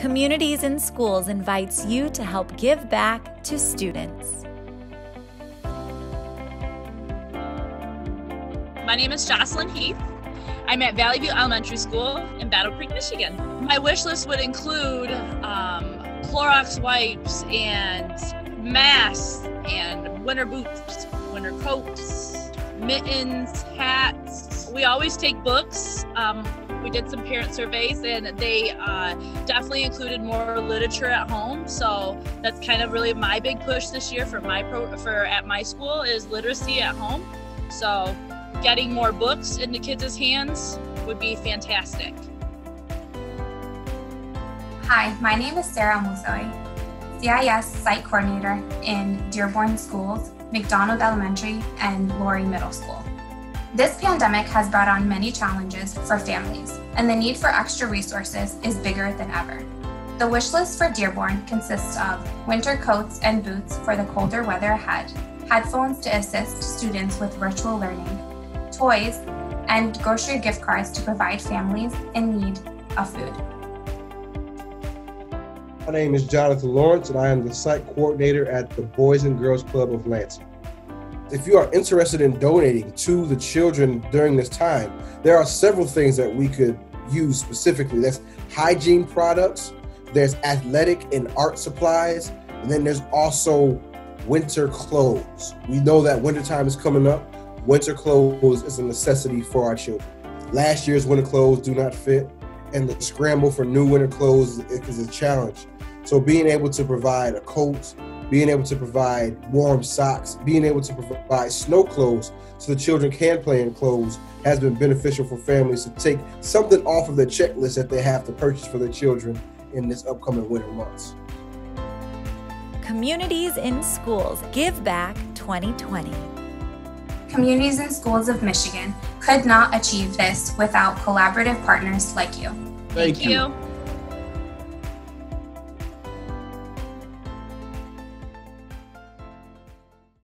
Communities in Schools invites you to help give back to students. My name is Jocelyn Heath. I'm at Valley View Elementary School in Battle Creek, Michigan. My wish list would include um, Clorox wipes and masks and winter boots, winter coats, mittens, hats. We always take books. Um, we did some parent surveys and they uh, definitely included more literature at home. So that's kind of really my big push this year for my pro for at my school is literacy at home. So getting more books into kids' hands would be fantastic. Hi, my name is Sarah Musoy, CIS Site Coordinator in Dearborn Schools, McDonald Elementary, and Laurie Middle School. This pandemic has brought on many challenges for families, and the need for extra resources is bigger than ever. The wish list for Dearborn consists of winter coats and boots for the colder weather ahead, headphones to assist students with virtual learning, toys, and grocery gift cards to provide families in need of food. My name is Jonathan Lawrence, and I am the site coordinator at the Boys and Girls Club of Lansing. If you are interested in donating to the children during this time, there are several things that we could use specifically. That's hygiene products, there's athletic and art supplies, and then there's also winter clothes. We know that wintertime is coming up. Winter clothes is a necessity for our children. Last year's winter clothes do not fit, and the scramble for new winter clothes is a challenge. So being able to provide a coat, being able to provide warm socks, being able to provide snow clothes so the children can play in clothes has been beneficial for families to take something off of their checklist that they have to purchase for their children in this upcoming winter months. Communities in Schools Give Back 2020. Communities in Schools of Michigan could not achieve this without collaborative partners like you. Thank, Thank you.